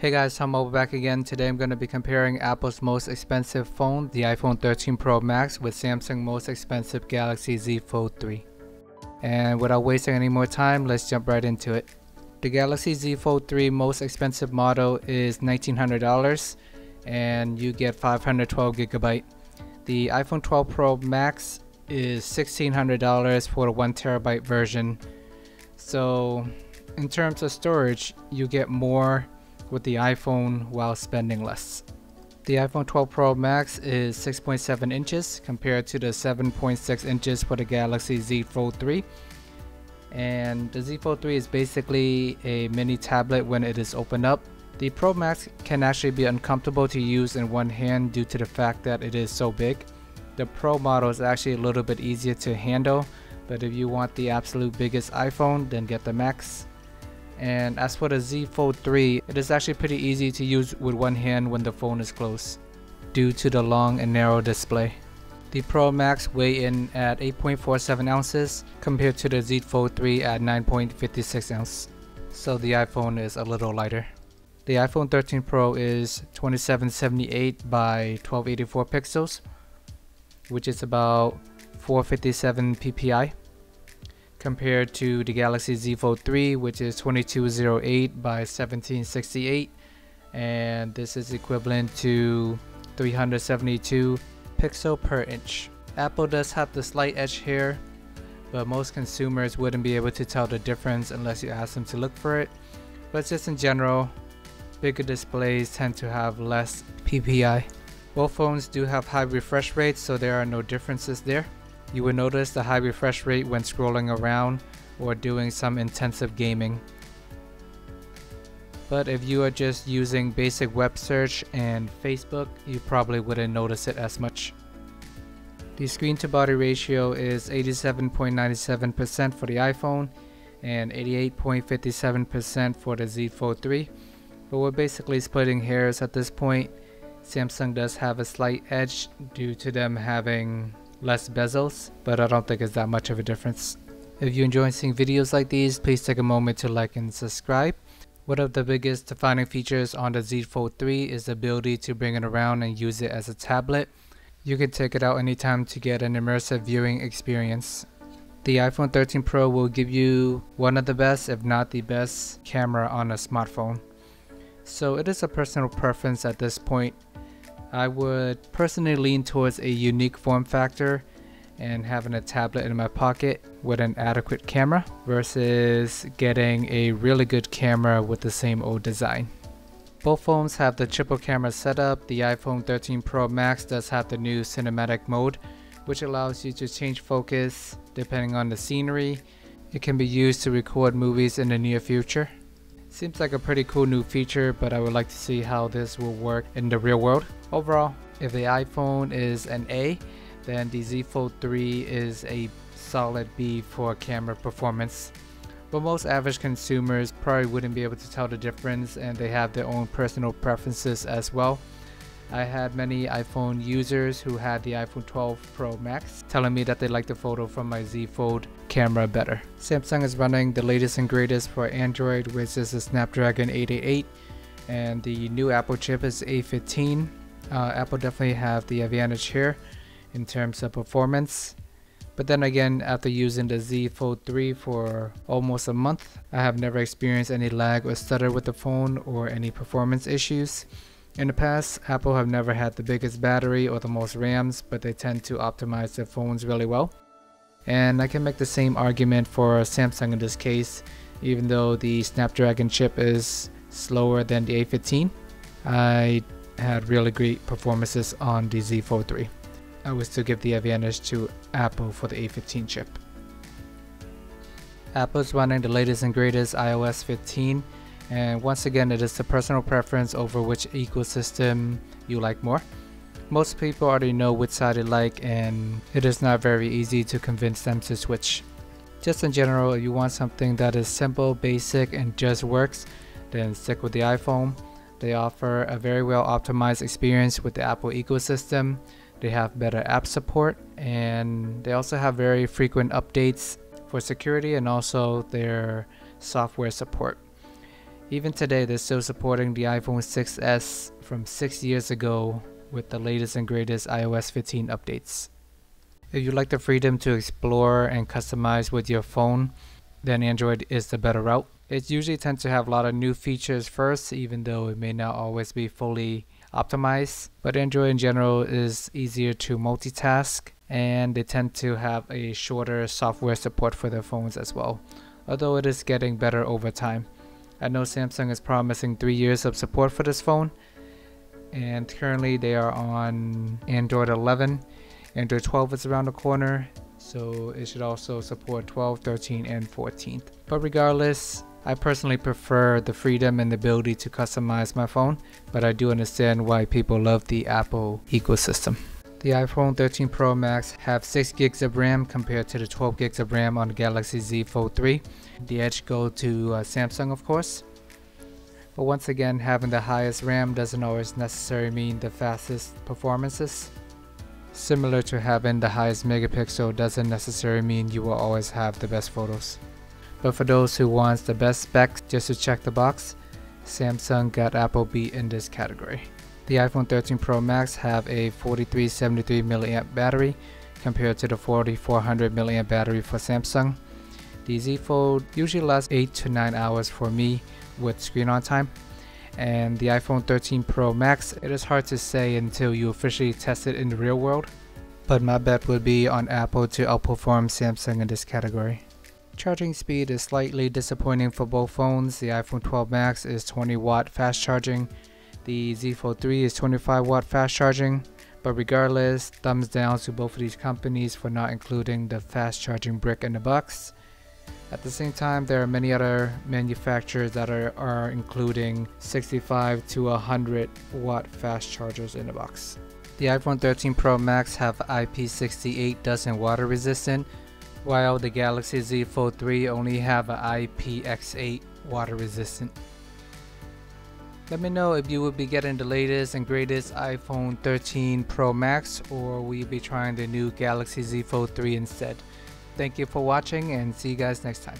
Hey guys, Mobile back again. Today I'm going to be comparing Apple's most expensive phone, the iPhone 13 Pro Max, with Samsung's most expensive Galaxy Z Fold 3. And without wasting any more time, let's jump right into it. The Galaxy Z Fold 3 most expensive model is $1,900 and you get 512 gigabyte. The iPhone 12 Pro Max is $1,600 for the 1 terabyte version. So in terms of storage, you get more with the iPhone while spending less. The iPhone 12 Pro Max is 6.7 inches compared to the 7.6 inches for the Galaxy Z Fold 3. And the Z Fold 3 is basically a mini tablet when it is opened up. The Pro Max can actually be uncomfortable to use in one hand due to the fact that it is so big. The Pro model is actually a little bit easier to handle, but if you want the absolute biggest iPhone, then get the Max. And as for the Z Fold 3, it is actually pretty easy to use with one hand when the phone is closed, due to the long and narrow display. The Pro Max weigh in at 8.47 ounces compared to the Z Fold 3 at 9.56 ounces, so the iPhone is a little lighter. The iPhone 13 Pro is 2778 by 1284 pixels, which is about 457 ppi compared to the Galaxy Z Fold 3 which is 2208 by 1768 and this is equivalent to 372 pixel per inch. Apple does have the slight edge here but most consumers wouldn't be able to tell the difference unless you ask them to look for it but just in general bigger displays tend to have less PPI. Both phones do have high refresh rates so there are no differences there. You will notice the high refresh rate when scrolling around or doing some intensive gaming. But if you are just using basic web search and Facebook, you probably wouldn't notice it as much. The screen to body ratio is 87.97% for the iPhone and 88.57% for the Z Fold 3. But we're basically splitting hairs at this point. Samsung does have a slight edge due to them having less bezels, but I don't think it's that much of a difference. If you enjoy seeing videos like these, please take a moment to like and subscribe. One of the biggest defining features on the Z Fold 3 is the ability to bring it around and use it as a tablet. You can take it out anytime to get an immersive viewing experience. The iPhone 13 Pro will give you one of the best, if not the best, camera on a smartphone. So it is a personal preference at this point I would personally lean towards a unique form factor and having a tablet in my pocket with an adequate camera versus getting a really good camera with the same old design. Both phones have the triple camera setup. The iPhone 13 Pro Max does have the new cinematic mode which allows you to change focus depending on the scenery. It can be used to record movies in the near future. Seems like a pretty cool new feature, but I would like to see how this will work in the real world. Overall, if the iPhone is an A, then the Z Fold 3 is a solid B for camera performance. But most average consumers probably wouldn't be able to tell the difference and they have their own personal preferences as well. I had many iPhone users who had the iPhone 12 Pro Max telling me that they like the photo from my Z Fold camera better. Samsung is running the latest and greatest for Android which is the Snapdragon 888 and the new Apple chip is A15. Uh, Apple definitely have the advantage here in terms of performance. But then again, after using the Z Fold 3 for almost a month, I have never experienced any lag or stutter with the phone or any performance issues. In the past, Apple have never had the biggest battery or the most RAMs, but they tend to optimize their phones really well. And I can make the same argument for Samsung in this case, even though the Snapdragon chip is slower than the A15. I had really great performances on the Z Fold 3. I would still give the advantage to Apple for the A15 chip. Apple is running the latest and greatest iOS 15 and once again it is the personal preference over which ecosystem you like more. Most people already know which side they like and it is not very easy to convince them to switch. Just in general, if you want something that is simple, basic, and just works, then stick with the iPhone. They offer a very well optimized experience with the Apple ecosystem. They have better app support and they also have very frequent updates for security and also their software support. Even today, they're still supporting the iPhone 6s from 6 years ago with the latest and greatest iOS 15 updates. If you like the freedom to explore and customize with your phone, then Android is the better route. It usually tends to have a lot of new features first, even though it may not always be fully optimized. But Android in general is easier to multitask and they tend to have a shorter software support for their phones as well, although it is getting better over time. I know Samsung is promising three years of support for this phone, and currently they are on Android 11. Android 12 is around the corner, so it should also support 12, 13, and 14. But regardless, I personally prefer the freedom and the ability to customize my phone, but I do understand why people love the Apple ecosystem. The iPhone 13 Pro Max have 6 gigs of RAM compared to the 12 gigs of RAM on the Galaxy Z Fold 3. The edge go to uh, Samsung of course. But once again, having the highest RAM doesn't always necessarily mean the fastest performances. Similar to having the highest megapixel doesn't necessarily mean you will always have the best photos. But for those who wants the best specs just to check the box, Samsung got Apple beat in this category. The iPhone 13 Pro Max have a 4373 mAh battery compared to the 4400 mAh battery for Samsung. The Z Fold usually lasts 8 to 9 hours for me with screen on time. And the iPhone 13 Pro Max, it is hard to say until you officially test it in the real world. But my bet would be on Apple to outperform Samsung in this category. Charging speed is slightly disappointing for both phones. The iPhone 12 Max is 20 watt fast charging the Z Fold 3 is 25 watt fast charging, but regardless, thumbs down to both of these companies for not including the fast charging brick in the box. At the same time, there are many other manufacturers that are, are including 65 to 100 watt fast chargers in the box. The iPhone 13 Pro Max have IP68 dust and water resistant, while the Galaxy Z Fold 3 only have an IPX8 water resistant. Let me know if you will be getting the latest and greatest iPhone 13 Pro Max or will you be trying the new Galaxy Z Fold 3 instead. Thank you for watching and see you guys next time.